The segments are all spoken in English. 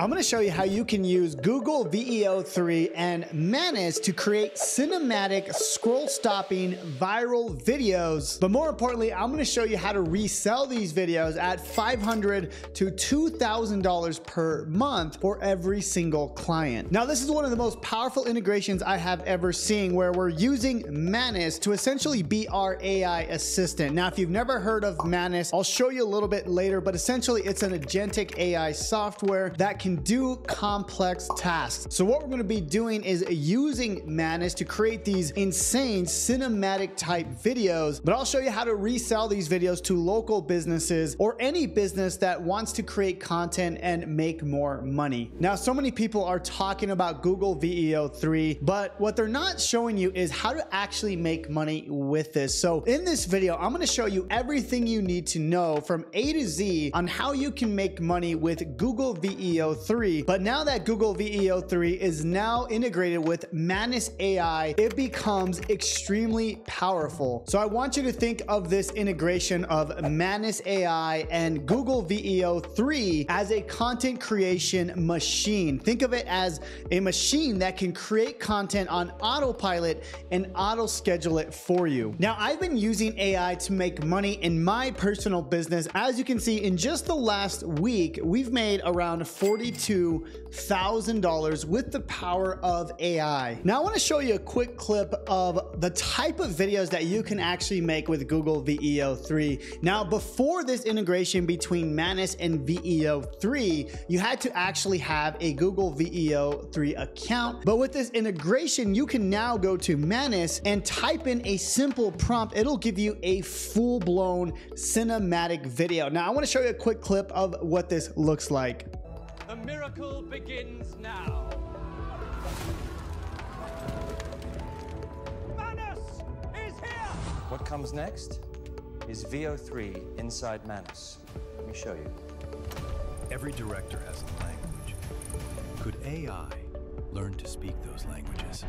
I'm going to show you how you can use Google VEO3 and Manus to create cinematic scroll stopping viral videos. But more importantly, I'm going to show you how to resell these videos at 500 to $2,000 per month for every single client. Now, this is one of the most powerful integrations I have ever seen where we're using Manus to essentially be our AI assistant. Now, if you've never heard of Manus, I'll show you a little bit later, but essentially it's an agentic AI software that can can do complex tasks. So what we're gonna be doing is using Manus to create these insane cinematic type videos, but I'll show you how to resell these videos to local businesses or any business that wants to create content and make more money. Now, so many people are talking about Google VEO3, but what they're not showing you is how to actually make money with this. So in this video, I'm gonna show you everything you need to know from A to Z on how you can make money with Google VEO 3 But now that Google VEO3 is now integrated with Manus AI, it becomes extremely powerful. So I want you to think of this integration of Manus AI and Google VEO3 as a content creation machine. Think of it as a machine that can create content on autopilot and auto schedule it for you. Now, I've been using AI to make money in my personal business. As you can see, in just the last week, we've made around 40 $42,000 with the power of AI. Now I wanna show you a quick clip of the type of videos that you can actually make with Google VEO3. Now before this integration between Manus and VEO3, you had to actually have a Google VEO3 account. But with this integration, you can now go to Manus and type in a simple prompt. It'll give you a full-blown cinematic video. Now I wanna show you a quick clip of what this looks like. The miracle begins now. Manus is here! What comes next is VEO3 inside Manus. Let me show you. Every director has a language. Could AI learn to speak those languages?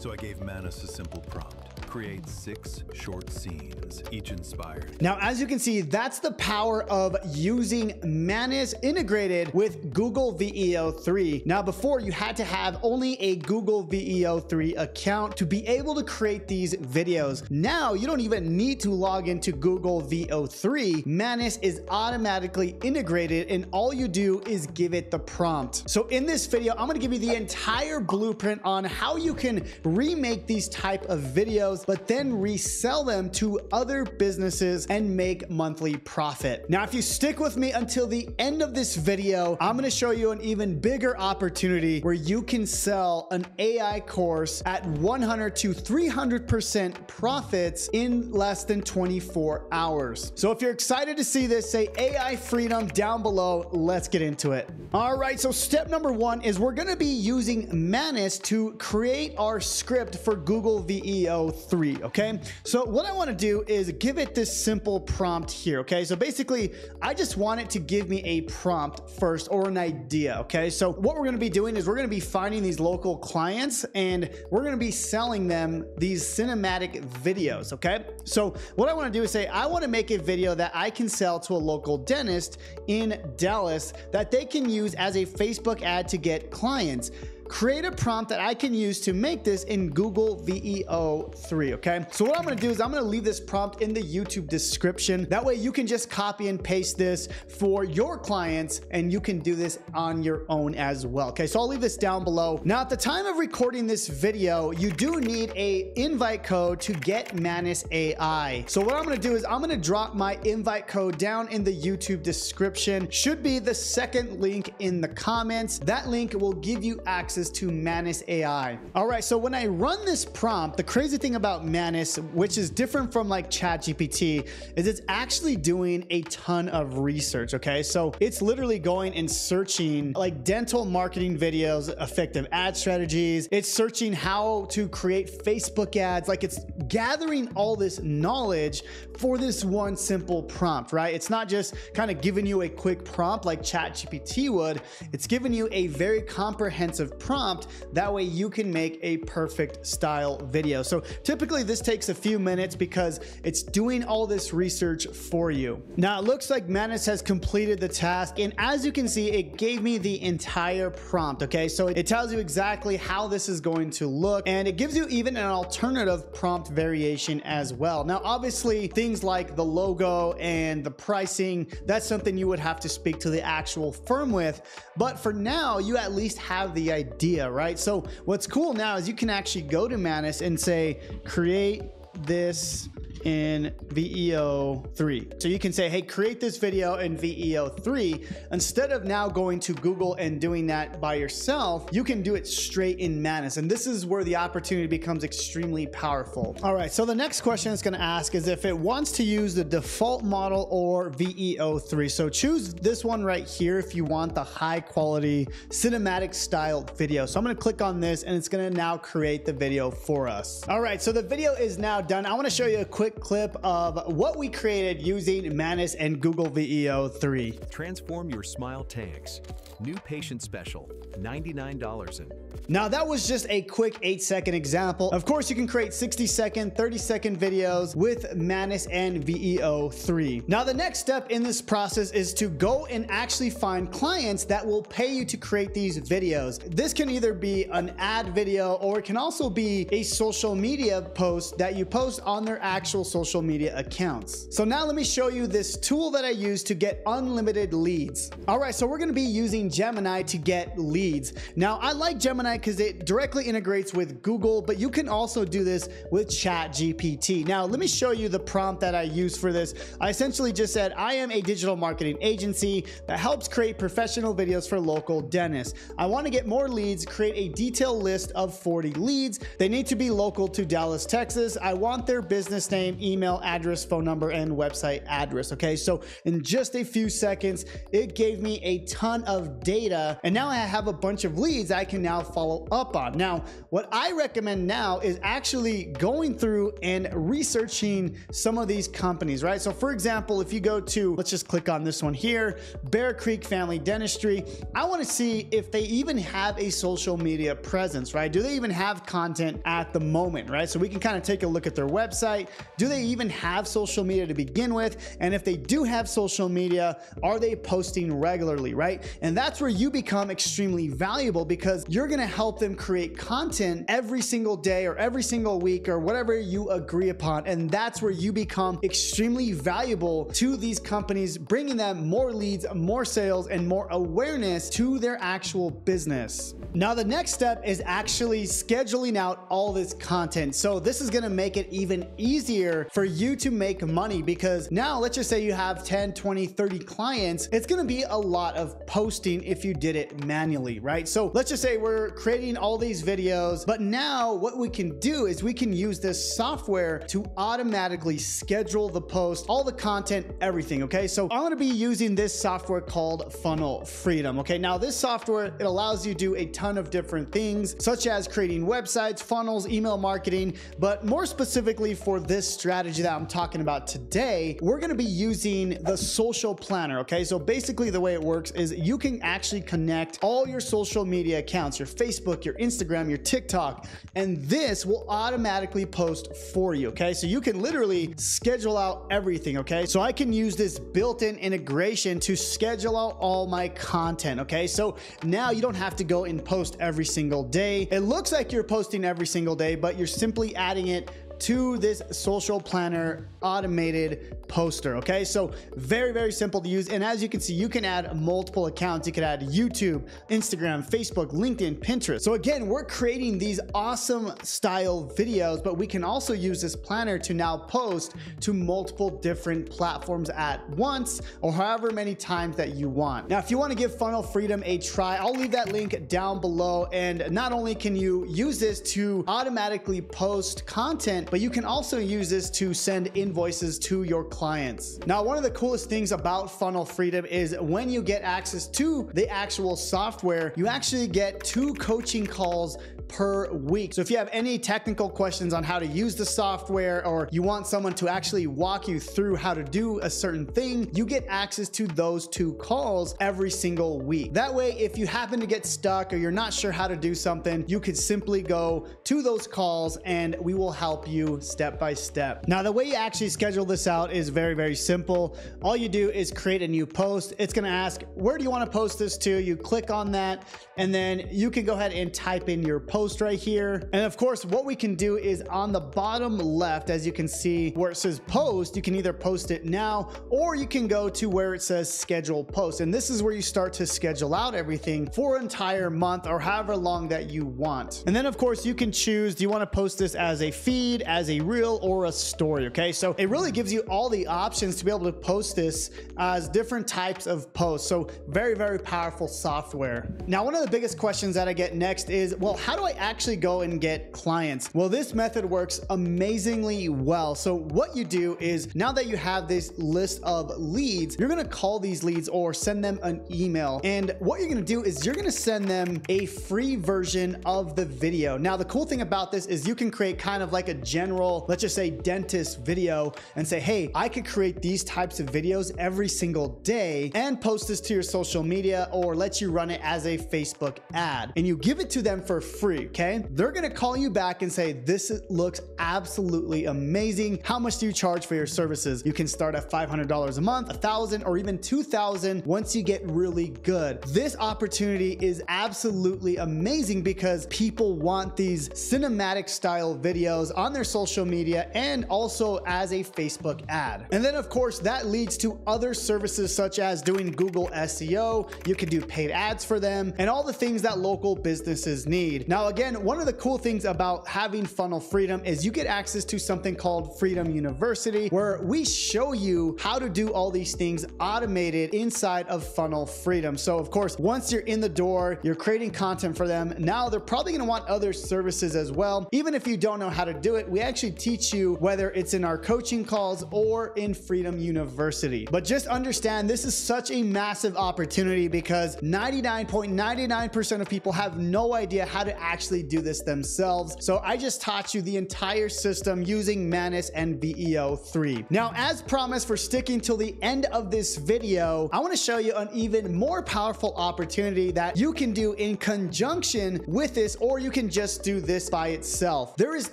So I gave Manus a simple prompt create six short scenes, each inspired. Now, as you can see, that's the power of using Manus integrated with Google VEO3. Now, before you had to have only a Google VEO3 account to be able to create these videos. Now, you don't even need to log into Google VEO3. Manus is automatically integrated and all you do is give it the prompt. So in this video, I'm gonna give you the entire blueprint on how you can remake these type of videos but then resell them to other businesses and make monthly profit. Now, if you stick with me until the end of this video, I'm gonna show you an even bigger opportunity where you can sell an AI course at 100 to 300% profits in less than 24 hours. So if you're excited to see this, say AI freedom down below. Let's get into it. All right, so step number one is we're gonna be using Manus to create our script for Google VEO three, okay? So what I wanna do is give it this simple prompt here, okay? So basically, I just want it to give me a prompt first or an idea, okay? So what we're gonna be doing is we're gonna be finding these local clients and we're gonna be selling them these cinematic videos, okay? So what I wanna do is say, I wanna make a video that I can sell to a local dentist in Dallas that they can use as a Facebook ad to get clients create a prompt that I can use to make this in Google VEO3, okay? So what I'm gonna do is I'm gonna leave this prompt in the YouTube description. That way you can just copy and paste this for your clients and you can do this on your own as well, okay? So I'll leave this down below. Now at the time of recording this video, you do need a invite code to get Manus AI. So what I'm gonna do is I'm gonna drop my invite code down in the YouTube description. Should be the second link in the comments. That link will give you access access to Manus AI. All right, so when I run this prompt, the crazy thing about Manus, which is different from like ChatGPT, is it's actually doing a ton of research, okay? So it's literally going and searching like dental marketing videos, effective ad strategies. It's searching how to create Facebook ads. Like it's gathering all this knowledge for this one simple prompt, right? It's not just kind of giving you a quick prompt like ChatGPT would. It's giving you a very comprehensive prompt prompt. That way you can make a perfect style video. So typically this takes a few minutes because it's doing all this research for you. Now it looks like Manus has completed the task. And as you can see, it gave me the entire prompt. Okay. So it tells you exactly how this is going to look. And it gives you even an alternative prompt variation as well. Now, obviously things like the logo and the pricing, that's something you would have to speak to the actual firm with. But for now, you at least have the idea, right? So what's cool now is you can actually go to Manus and say, create this in VEO3. So you can say, hey, create this video in VEO3. Instead of now going to Google and doing that by yourself, you can do it straight in Manus. And this is where the opportunity becomes extremely powerful. All right, so the next question it's gonna ask is if it wants to use the default model or VEO3. So choose this one right here if you want the high quality cinematic style video. So I'm gonna click on this and it's gonna now create the video for us. All right, so the video is now done. I wanna show you a quick clip of what we created using Manus and Google VEO3. Transform your smile tanks. New patient special, $99 in. Now that was just a quick 8 second example. Of course, you can create 60 second, 30 second videos with Manus and VEO3. Now the next step in this process is to go and actually find clients that will pay you to create these videos. This can either be an ad video or it can also be a social media post that you post on their actual social media accounts. So now let me show you this tool that I use to get unlimited leads. All right, so we're gonna be using Gemini to get leads. Now I like Gemini because it directly integrates with Google, but you can also do this with Chat GPT. Now let me show you the prompt that I use for this. I essentially just said, I am a digital marketing agency that helps create professional videos for local dentists. I wanna get more leads, create a detailed list of 40 leads. They need to be local to Dallas, Texas. I want their business name, email, address, phone number, and website address. Okay, so in just a few seconds, it gave me a ton of data, and now I have a bunch of leads I can now follow up on. Now, what I recommend now is actually going through and researching some of these companies, right? So, for example, if you go to, let's just click on this one here, Bear Creek Family Dentistry, I want to see if they even have a social media presence, right? Do they even have content at the moment, right? So, we can kind of take a look at their website. Do they even have social media to begin with? And if they do have social media, are they posting regularly, right? And that's where you become extremely valuable because you're going to help them create content every single day or every single week or whatever you agree upon. And that's where you become extremely valuable to these companies, bringing them more leads, more sales, and more awareness to their actual business. Now, the next step is actually scheduling out all this content. So this is going to make it even easier for you to make money because now let's just say you have 10, 20, 30 clients. It's going to be a lot of posting if you did it manually, right? So let's just say we're creating all these videos, but now what we can do is we can use this software to automatically schedule the post, all the content, everything. Okay. So I'm going to be using this software called Funnel Freedom. Okay. Now this software, it allows you to do a ton of different things such as creating websites, funnels, email marketing, but more specifically for this strategy that I'm talking about today, we're going to be using the social planner. Okay. So basically the way it works is you can actually connect all your social media accounts, your Facebook, your Instagram, your TikTok, and this will automatically post for you. Okay. So you can literally schedule out everything. Okay. So I can use this built-in integration to schedule out all my content. Okay. So now you don't have to go and post every single day. It looks like you're posting every single day, but you're simply adding it to this social planner automated poster. Okay, so very, very simple to use. And as you can see, you can add multiple accounts. You can add YouTube, Instagram, Facebook, LinkedIn, Pinterest. So again, we're creating these awesome style videos, but we can also use this planner to now post to multiple different platforms at once or however many times that you want. Now, if you want to give Funnel Freedom a try, I'll leave that link down below. And not only can you use this to automatically post content, but you can also use this to send invoices to your clients. Now, one of the coolest things about Funnel Freedom is when you get access to the actual software, you actually get two coaching calls per week. So if you have any technical questions on how to use the software or you want someone to actually walk you through how to do a certain thing, you get access to those two calls every single week. That way, if you happen to get stuck or you're not sure how to do something, you could simply go to those calls and we will help you step by step. Now, the way you actually schedule this out is very, very simple. All you do is create a new post. It's gonna ask, where do you wanna post this to? You click on that and then you can go ahead and type in your post right here. And of course, what we can do is on the bottom left, as you can see where it says post, you can either post it now or you can go to where it says schedule post. And this is where you start to schedule out everything for an entire month or however long that you want. And then of course you can choose, do you want to post this as a feed, as a reel or a story? Okay. So it really gives you all the options to be able to post this as different types of posts. So very, very powerful software. Now, one of the biggest questions that I get next is, well, how do I actually go and get clients? Well, this method works amazingly well. So what you do is now that you have this list of leads, you're to call these leads or send them an email. And what you're to do is you're to send them a free version of the video. Now, the cool thing about this is you can create kind of like a general, let's just say dentist video and say, hey, I could create these types of videos every single day and post this to your social media or let you run it as a Facebook ad. And you give it to them for free, okay? They're to call you back and say, this looks absolutely amazing. How much do you charge for your services? You can start at $500 a month, a thousand, or even 2000 once you get really good. This opportunity is absolutely amazing because people want these cinematic style videos on their social media and also as a Facebook ad. And then of course that leads to other services such as doing Google SEO. You can do paid ads for them and all the things that local businesses need. Now again, one of the cool things about having funnel freedom is you get access to something called Freedom University where we show you how to do all these things automated inside of funnel freedom. So of course, once you're in the door, you're creating content for them. Now they're probably going to want other services as well. Even if you don't know how to do it, we actually teach you whether it's in our coaching calls or in Freedom University. But just understand this is such a massive opportunity because 99.99% of people have no idea how to actually do this themselves. So I just taught you the entire system using Manus and VEO3. Now, as promised for sticking till the end of this video, I want to show you an even more powerful opportunity that you can do in conjunction with this, or you can just do this by itself. There is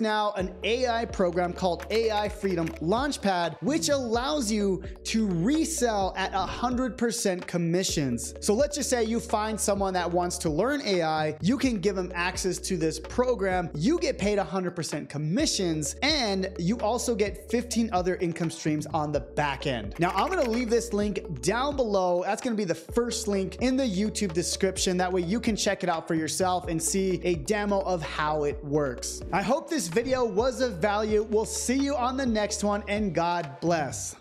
now an AI program called AI Freedom Launchpad, which allows you to resell at 100% commissions. So let's just say you find someone that wants to learn AI, you can give them access to this program. You get paid 100% commissions, and you also get 15 other income streams on the back end. Now, I'm to leave this link down below. That's to be the first link in the YouTube description. That way you can check it out for yourself and see a demo of how it works. I hope this video was of value. We'll see you on the next one, and God bless.